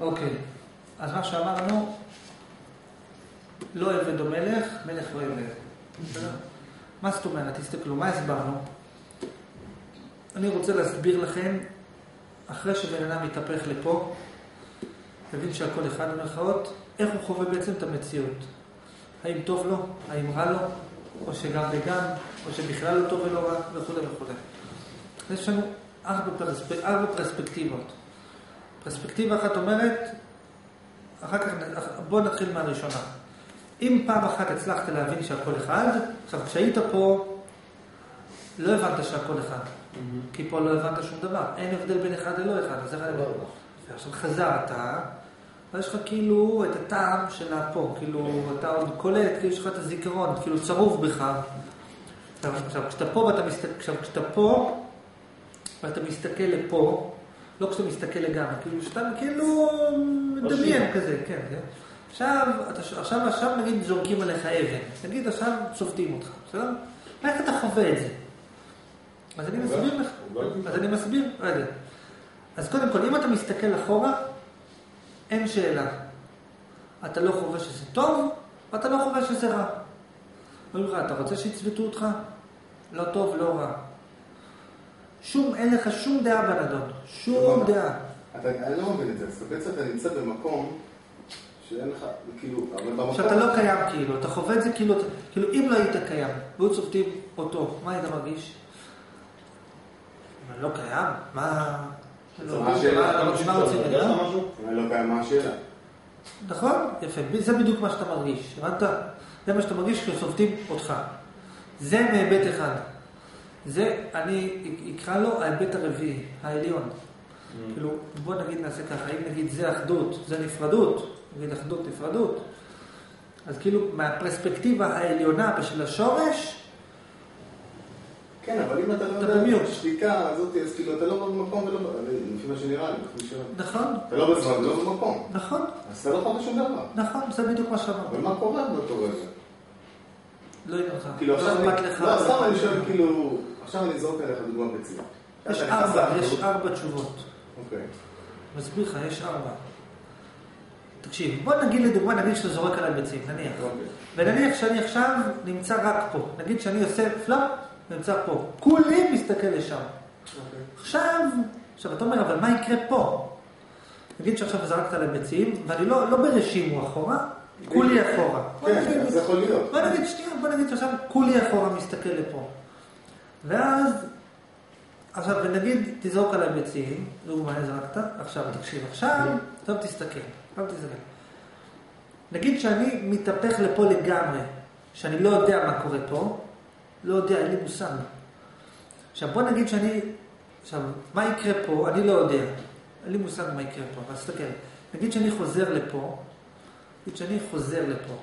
אוקיי, אז מה שאמרנו, לא עבד או מלך, מלך לא עבד. מה זאת אומרת? תסתכלו, מה הסברנו? אני רוצה להסביר לכם, אחרי שבן אדם מתהפך לפה, תבין שהכל אחד במרכאות, איך הוא חווה בעצם את המציאות. האם טוב לו, האם רע לו, או שגם וגם, או שבכלל לא טוב ולא רע, וכו' וכו'. יש לנו ארבע, פרספ... ארבע פרספקטיבות. פרספקטיבה אחת אומרת, אחר כך, בואו נתחיל מהראשונה. אם פעם אחת הצלחת להבין שהכל אחד, עכשיו כשהיית פה, לא הבנת שהכל אחד. כי פה לא הבנת שום דבר. אין הבדל בין אחד ללא אחד, אז איך אני אומר? עכשיו חזרת, ויש לך כאילו את הטעם של הפה, כאילו אתה עוד קולט, כאילו יש לך את הזיכרון, כאילו צרוף בך. עכשיו, כשאתה פה ואתה מסתכל, עכשיו כשאתה פה ואתה מסתכל לפה, לא כשאתה מסתכל לגמרי, כאילו שאתה כאילו מדמיין כזה, כן, כן. עכשיו, אתה, עכשיו, עכשיו נגיד זורקים עליך אבן, נגיד עכשיו שופטים אותך, בסדר? איך אתה חווה את זה? אז אני מסביר לך, אז אני מסביר, רגע. אז קודם כל, אם אתה מסתכל אחורה, אין שאלה. אתה לא חווה שזה טוב, ואתה לא חווה שזה רע. אומרים לך, אתה רוצה שיצוותו אותך? לא טוב, לא רע. שום, אין לך שום דעה בנדון. שום דעה. אתה, אני לא מבין את זה. אז בעצם אתה נמצא במקום שאין לך, כאילו, אבל במקום... שאתה לא קיים כאילו, אתה חווה את זה כאילו, כאילו אם לא היית קיים, והיו צובטים אותו, מה היית מרגיש? אני לא קיים? מה... השאלה? לא קיים, מה השאלה? נכון, יפה, זה בדיוק מה שאתה מרגיש, הבנת? זה מה שאתה מרגיש כששובתים אותך. זה מהיבט אחד. זה, אני אקרא לו ההיבט הרביעי, העליון. כאילו, בוא נגיד נעשה ככה, אם נגיד זה אחדות, זה נפרדות, נגיד אחדות, נפרדות, אז כאילו מהפרספקטיבה העליונה בשביל השורש, כן, אבל אם אתה לא אתה יודע, במיוט. שתיקה הזאת, אז כאילו, אתה לא במקום ולא... לפי מה שנראה לי. נכון, אתה לא בזמן ולא במקום. נכון, אז אתה לא חווה שום דבר. נכון, זה בדיוק מה שאמרת. אבל מה קורה באותו רגע? לא יודע לך, כאילו, לא עכשיו. לא, סתם אני שואל, כאילו... עכשיו אני אזרוק עליך דוגמה ביצים. יש ארבע. יש ארבע תשובות. אוקיי. מסביר לך, יש ארבע. תקשיב, בוא נגיד לדוגמה, נגיד שאתה זורק עליי ביצים, נניח. אוקיי. ונניח שאני עכשיו נמצא רק פה. נגיד שאני עושה פלאפ, נמצא פה. כולי מסתכל לשם. אוקיי. עכשיו, עכשיו אתה אומר, אבל מה יקרה פה? נגיד שעכשיו זרקת עליי ביצים, ואני לא, לא ברשימו אחורה, כולי אחורה. כן, זה יכול להיות. בוא נגיד שנייה, בוא נגיד שעכשיו כולי אחורה מסתכל לפה. ואז, עכשיו, ונגיד תזרוק עליי ביצים, דוגמא, זרקת, עכשיו תקשיב, עכשיו, טוב תסתכל, טוב תסתכל. נגיד שאני מתהפך לפה לגמרי, שאני לא יודע מה קורה פה, לא יודע, אין לי מושג. עכשיו בוא נגיד שאני, עכשיו, מה יקרה פה, אני לא יודע. אין לי מושג מה יקרה פה, אבל תסתכל. נגיד שאני חוזר לפה, נגיד שאני חוזר לפה,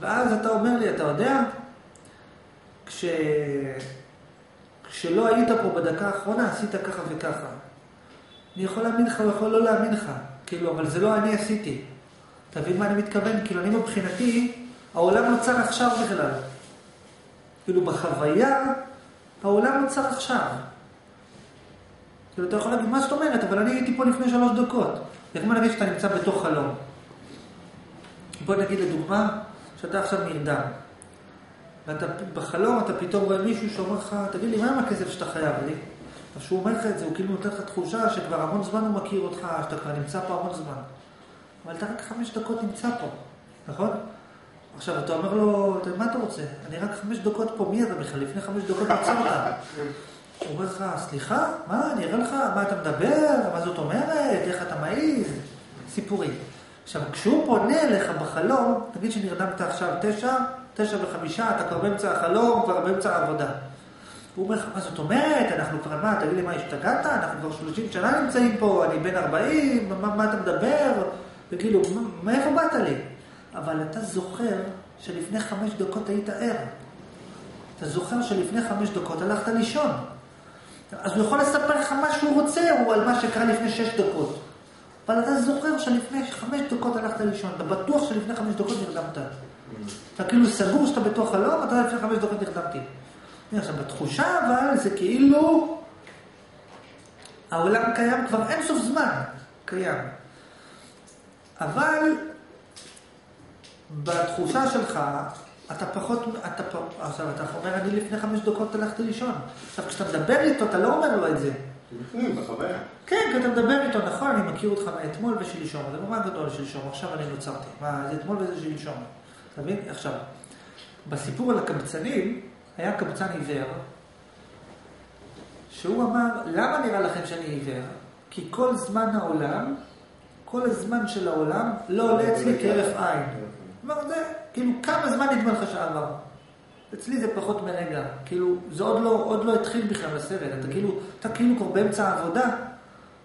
ואז אתה אומר לי, אתה יודע, כש... כשלא היית פה בדקה האחרונה, עשית ככה וככה. אני יכול להאמין לך, או יכול לא להאמין לך. כאילו, אבל זה לא אני עשיתי. אתה מבין מה אני מתכוון? כאילו, אני מבחינתי, העולם נוצר עכשיו בכלל. כאילו, בחוויה, העולם נוצר עכשיו. כאילו, אתה יכול להגיד, מה זאת אומרת? אבל אני הייתי פה לפני שלוש דקות. זה כמו נגיד שאתה נמצא בתוך חלום. בוא נגיד לדוגמה, שאתה עכשיו נרדם. ואתה בחלום, אתה פתאום רואה מישהו שאומר לך, תגיד לי, מה עם הכסף שאתה חייב לי? אז שהוא אומר לך את זה, הוא כאילו נותן לך תחושה שכבר המון זמן הוא מכיר אותך, שאתה כבר נמצא פה המון זמן. אבל אתה רק חמש דקות נמצא פה, נכון? עכשיו, אתה אומר לו, "אתה- מה אתה רוצה? אני רק חמש דקות פה, מי אתה בכלל? לפני חמש דקות עצרת. הוא אומר לך, סליחה? מה, אני אראה לך, מה אתה מדבר? מה זאת אומרת? איך אתה מעז? סיפורים. עכשיו, כשהוא פונה אליך בחלום, תגיד שנרדמת עכשיו תשע, תשע וחמישה, אתה כבר באמצע החלום, כבר באמצע העבודה. הוא אומר לך, מה זאת אומרת? אנחנו כבר, מה, תגיד לי, מה, השתגעת? אנחנו כבר 30 שנה נמצאים פה, אני בן 40, מה, מה אתה מדבר? וכאילו, "מה- מאיפה באת לי? אבל אתה זוכר שלפני חמש דקות היית ער. אתה זוכר שלפני חמש דקות הלכת לישון. אז הוא יכול לספר לך מה שהוא רוצה, הוא על מה שקרה לפני שש דקות. אבל אתה זוכר שלפני חמש דקות הלכת לישון, אתה בטוח שלפני חמש דקות נרדמת. אתה כאילו סגור שאתה בתוך חלום, אתה לפני חמש דקות נרדמתי. עכשיו, בתחושה אבל זה כאילו העולם קיים כבר אין סוף זמן, קיים. אבל בתחושה שלך, אתה פחות, אתה פה, עכשיו אתה אומר, אני לפני חמש דקות הלכתי לישון. עכשיו, כשאתה מדבר איתו, אתה לא אומר לו את זה. בפנים, בחוויה. כן, כי אתה מדבר איתו, נכון, אני מכיר אותך מאתמול ושלשום, זה נורא גדול שלשום, עכשיו אני נוצרתי. מה, זה אתמול וזה שלשום. אתה מבין? עכשיו, בסיפור על הקבצנים, היה קבצן עיוור, שהוא אמר, למה נראה לכם שאני עיוור? כי כל זמן העולם, כל הזמן של העולם, לא עולה אצלי כהרף עין. כלומר, זה, כאילו, כמה זמן נדמה לך שעבר? אצלי זה פחות מרגע. כאילו, זה עוד לא, עוד לא התחיל בכלל הסרט. אתה כאילו, אתה כאילו כבר באמצע העבודה.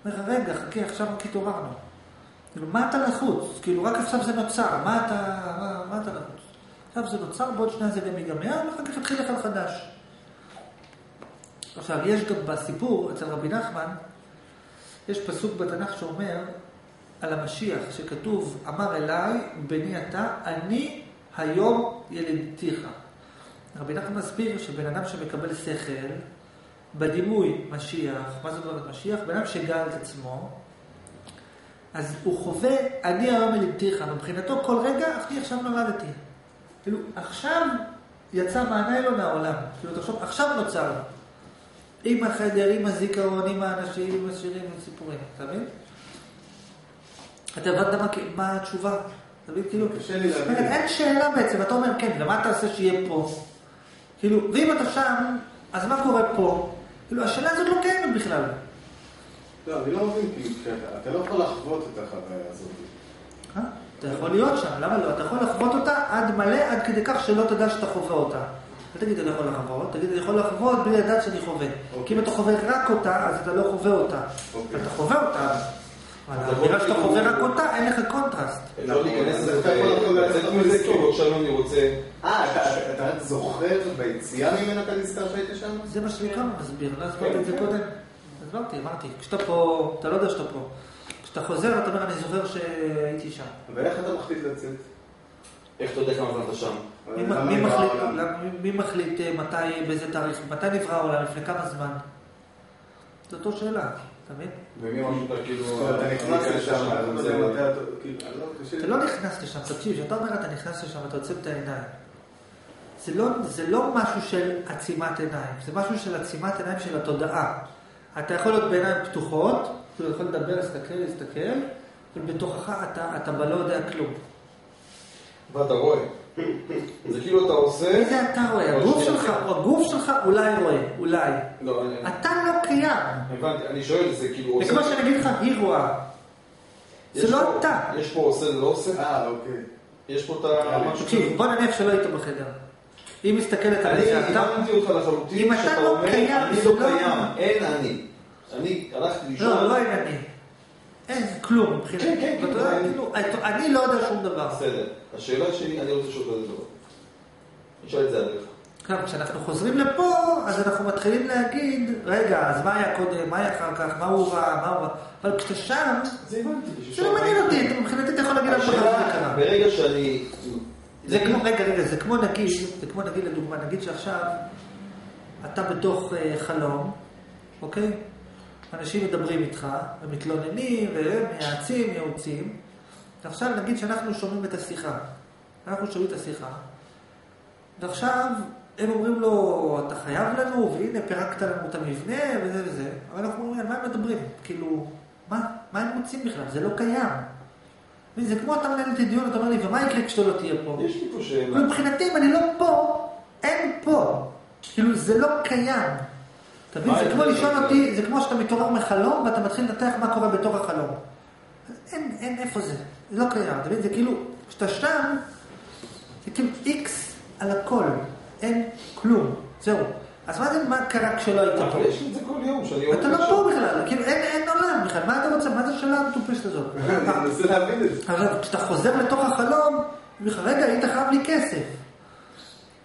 אומר לך, רגע, חכה, עכשיו רק התעוררנו. כאילו, מה אתה לחוץ? כאילו, רק עכשיו זה נוצר. מה אתה, מה, מה אתה לחוץ? עכשיו זה נוצר, בעוד שנייה זה גם ייגמר, ואחר כך יתחיל אחד חדש. עכשיו, יש גם בסיפור, אצל רבי נחמן, יש פסוק בתנ"ך שאומר על המשיח, שכתוב, אמר אליי, בני אתה, אני היום ילידתיך. רבי נחמן מסביר שבן אדם שמקבל שכל, בדימוי משיח, מה זאת אומרת משיח? בן אדם שגר את עצמו, אז הוא חווה, אני היום ילידתיך, מבחינתו כל רגע, אני עכשיו נולדתי. כאילו, עכשיו יצא מהניילון מהעולם. כאילו, תחשוב, עכשיו נוצר. עם החדר, עם הזיכרון, עם האנשים, עם השירים, עם הסיפורים, אתה מבין? אתה הבנת מה, התשובה? אתה מבין? כאילו. אין שאלה בעצם, אתה אומר, כן, ומה אתה עושה שיהיה פה? כאילו, ואם אתה שם, אז מה קורה פה? כאילו, השאלה הזאת לא קיימת בכלל. לא, אני לא מבין, שאתה- אתה לא יכול לחוות את החוויה הזאת. אה? אתה יכול להיות שם, למה לא? אתה יכול לחוות אותה עד מלא, עד כדי כך שלא תדע שאתה חווה אותה. אל תגיד אני יכול לחוות, תגיד אני יכול לחוות בלי לדעת שאני חווה. כי אם אתה חווה רק אותה, אז אתה לא חווה אותה. אוקיי. אתה חווה אותה. בגלל שאתה כאילו- חווה רק אותה, אין לך קונטרסט. אפשר להיכנס לזה ללכת מזה. כאילו עכשיו אני רוצה... אה, אתה- זוכר ביציאה ממנה אתה נזכר שהיית שם? זה מה שאני כמה מסביר, לא הסברתי את זה קודם. הסברתי, אמרתי, כשאתה פה, אתה לא יודע שאתה פה. כשאתה חוזר, אתה אומר, אני זוכר שהייתי שם. ואיך אתה מחליט לצאת? איך אתה יודע כמה זמן אתה שם? מי מחליט- אה, מתי, באיזה תאריך, מתי העולם, לפני כמה זמן? אותו שאלה, אתה מבין? ומי אמר שאתה כאילו... אתה נכנס לשם, אתה לא אתה... כאילו, לא... אתה לא נכנס לשם, תקשיב, כשאתה אומר אתה נכנס לשם, אתה עוצם את העיניים. זה לא, זה לא משהו של עצימת עיניים, זה משהו של עצימת עיניים של התודעה. אתה יכול להיות בעיניים פתוחות, אתה יכול לדבר, להסתכל, להסתכל, ובתוכך אתה, אתה בה לא יודע כלום. ואתה רואה. זה כאילו אתה עושה... איזה אתה רואה? הגוף שלך. הגוף שלך אולי רואה, אולי. לא, אני... אתה לא קיים. הבנתי, אני שואל, זה כאילו זה כמו שאני אגיד לך, היא רואה. יש זה לא אתה. יש פה עושה לא עושה? אה, אוקיי. יש פה את ה... משהו תקשיב? בוא נניח שלא היית בחדר. היא מסתכלת על אני זה, אתה... הבנתי אותך לחלוטין, אם אתה שאתה לא אומר, אני לא לא- קיים, אין אני. אני הלכתי לישון. לא, לא אין אני. אין כלום מבחינתי. כן, כן, כן, אני- כאילו, אני לא יודע שום דבר. בסדר. השאלה שלי, אני רוצה לשאול כזה דבר. אני אשאל את זה עליך. עכשיו, כשאנחנו חוזרים לפה, אז אנחנו מתחילים להגיד, רגע, אז מה היה קודם, מה היה אחר כך, מה הוא ראה, מה הוא ראה. אבל כשאתה שם, זה לא מעניין אותי, מבחינתי אתה יכול להגיד על השאלה, קרה. ברגע שאני... זה כמו, רגע, רגע, זה כמו נגיד, זה כמו נגיד לדוגמה, נגיד שעכשיו אתה בתוך אה, חלום, אוקיי? אנשים מדברים איתך, ומתלוננים, ומייעצים, ייעוצים. ועכשיו נגיד שאנחנו שומעים את השיחה. אנחנו שומעים את השיחה, ועכשיו הם אומרים לו, אתה חייב לנו, והנה פירקת לנו את המבנה, וזה וזה. אבל אנחנו אומרים, על מה הם מדברים? כאילו, מה? מה הם רוצים בכלל? זה לא קיים. זה כמו אתה מנהל איתי דיון, אתה אומר לי, ומה יקרה כשאתה לא תהיה פה? יש לי פה שאלה. מבחינתי, אם אני לא פה, אין פה. כאילו, זה לא קיים. אתה מבין? זה כמו ההבדל לשאול אותי, כמו שאתה מתעורר מחלום ואתה מתחיל לנתח מה קורה בתוך החלום. אין, אין איפה זה. זה לא קיים. אתה מבין? זה כאילו, כשאתה שם, זה כאילו איקס על הכל. אין כלום. זהו. אז מה זה, מה קרה כשלא היית פה? אבל יש את זה כל יום, שאני אתה לא פה בכלל, כאילו אין, אין עולם בכלל, מה אתה רוצה, מה זה השאלה המטופשת הזאת? אני מנסה להבין את זה. אבל כשאתה חוזר לתוך החלום, אומרים לך, רגע, היית חייב לי כסף.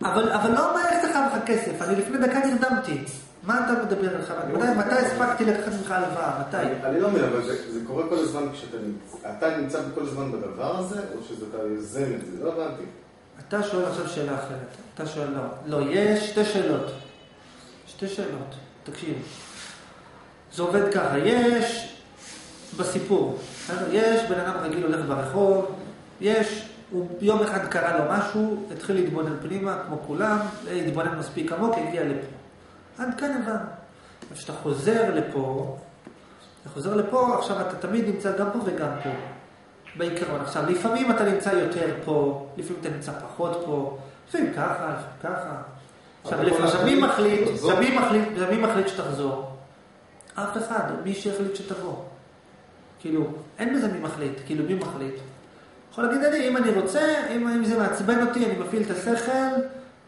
אבל, אבל לא אומר איך אתה חייב לך כסף, אני לפני דקה נרדמתי. מה אתה מדבר לך? מתי, מתי הספקתי לקחת ממך הלוואה? מתי? אני- לא מבין, אבל זה קורה כל הזמן כשאתה נמצא... אתה נמצא כל הזמן בדבר הזה, או שאתה יוזם את זה? לא הבנתי. אתה שואל עכשיו שאלה אחרת. אתה שואל, לא. לא, יש שתי שאלות. שתי שאלות. תקשיב. זה עובד ככה, יש בסיפור. יש בן אדם רגיל הולך ברחוב, יש, הוא יום אחד קרה לו משהו, התחיל להתבונן פנימה, כמו כולם, התבונן מספיק עמוק, הגיע לפה. עד כאן הבנו. כשאתה חוזר לפה, אתה חוזר לפה, עכשיו אתה תמיד נמצא גם פה וגם פה. בעיקרון. עכשיו, לפעמים אתה נמצא יותר פה, לפעמים אתה נמצא פחות פה, לפעמים ככה, לפעמים ככה. עכשיו, עכשיו, מי מחליט, מי מחליט, מי מחליט שתחזור? אף אחד, מי שהחליט שתבוא. כאילו, אין בזה מי מחליט, כאילו, מי מחליט? יכול להגיד אני, אם אני רוצה, אם, אם זה מעצבן אותי, אני מפעיל את השכל,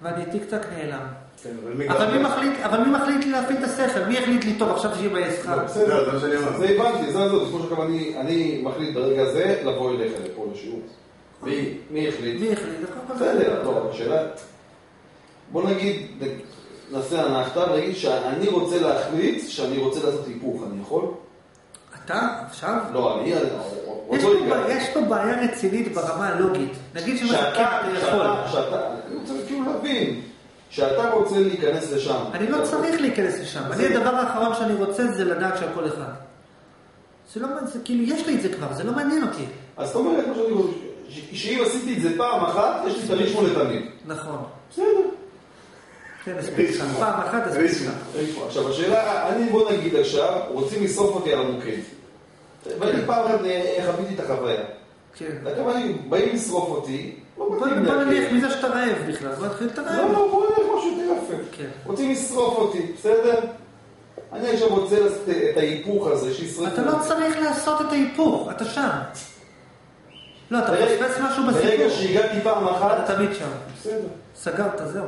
ואני טיק טק נעלם. כן, אבל מי אבל מי מחליט, אבל מי מחליט לי להפעיל את השכל? מי החליט לי טוב עכשיו שיבאס לך? לא, בסדר, זה מה שאני אומר. זה הבנתי, זה זה, כמו שגם אני, אני מחליט ברגע הזה לבוא אליך לפה לשיעור. מי מי החליט? מי החליט? בסדר, לא, השאלה... בוא נגיד, נעשה הנחתה ונגיד שאני רוצה להחליט שאני רוצה לעשות היפוך, אני יכול? אתה, עכשיו? לא, אני יש לא פה. בעיה- רצינית ברמה הלוגית. נגיד שאתה. שאתה, להבין, שאתה רוצה להיכנס לשם. אני לא צריך להיכנס לשם. אני, הדבר האחרון שאני רוצה זה לדעת שהכל אחד. זה לא, מעניין, כאילו, יש לי את זה כבר, זה לא מעניין אותי. אז זאת אומרת, מה שאני רוצה, ש- שאם עשיתי את זה פעם אחת, יש לי את הרישמו לתמיד. נכון. בסדר. כן. פעם אחת לך. איפה? עכשיו השאלה, אני בוא נגיד עכשיו, רוצים לשרוף אותי על המוקד. ואני פעם אחת אה, חוויתי את החוויה. כן. ואתם באים- באים לשרוף אותי, לא בוא נניח. מזה שאתה רעב בכלל, בוא נתחיל את לא, הרעב. לא, בוא נלך משהו יותר יפה. כן. רוצים לשרוף אותי, בסדר? אני עכשיו רוצה לעשות את ההיפוך הזה, שישרפו אתה לא צריך לעשות את ההיפוך, אתה שם. לא, אתה ברגע- מפספס משהו ברגע בסיפור. שהגעתי פעם אחת, אתה תמיד שם. בסדר. סגרת, זהו.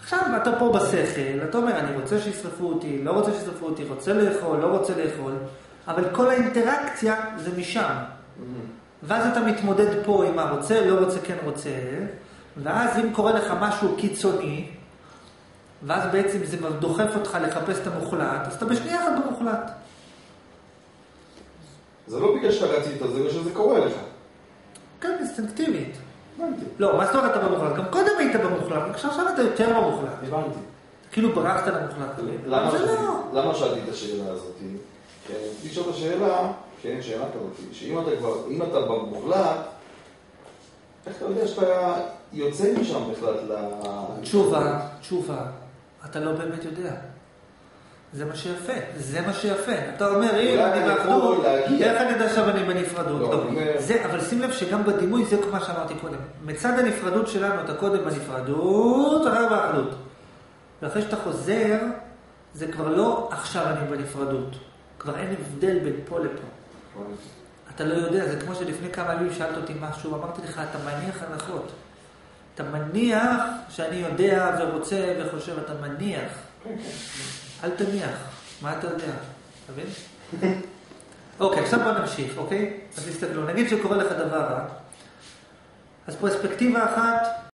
עכשיו אתה פה בשכל, אתה אומר, אני רוצה שישרפו אותי, לא רוצה שישרפו אותי, רוצה לאכול, לא רוצה לאכול, אבל כל האינטראקציה זה משם. ואז אתה מתמודד פה עם מה רוצה, לא רוצה, כן רוצה, ואז אם קורה לך משהו קיצוני, ואז בעצם זה דוחף אותך לחפש את המוחלט, אז אתה בשנייה אחת במוחלט. זה לא בגלל שאתה רצית, זה בגלל שזה קורה לך. כן, אינסטינקטיבית. הבנתי. לא, מה זאת אומרת אתה במוחלט? גם קודם היית במוחלט, עכשיו עכשיו אתה יותר במוחלט. הבנתי. כאילו ברחת למוחלט. למה שאלתי- לא. למה שאלתי את השאלה הזאת? אני רציתי לשאול את השאלה, כן, שאלה כזאת, שאם אתה כבר, אם אתה במוחלט, איך אתה יודע שאתה יוצא משם בכלל ל... תשובה, תשובה, אתה לא באמת יודע. זה מה שיפה, זה מה שיפה. אתה אומר, אם אני באחדות. איך אני יודע עכשיו אני בנפרדות? לא, אבל שים לב שגם בדימוי זה כמו שאמרתי קודם. מצד הנפרדות שלנו, אתה קודם בנפרדות, אחר באחדות. ואחרי שאתה חוזר, זה כבר לא עכשיו אני בנפרדות. כבר אין הבדל בין פה לפה. אתה לא יודע, זה כמו שלפני כמה ימים שאלת אותי משהו, אמרתי לך, אתה מניח הנחות. אתה מניח שאני יודע ורוצה וחושב, אתה מניח. אל תניח. מה אתה יודע? אתה מבין? אוקיי, עכשיו בוא נמשיך, אוקיי? אז תסתכלו, נגיד שקורה לך דבר רע, אז פרספקטיבה אחת,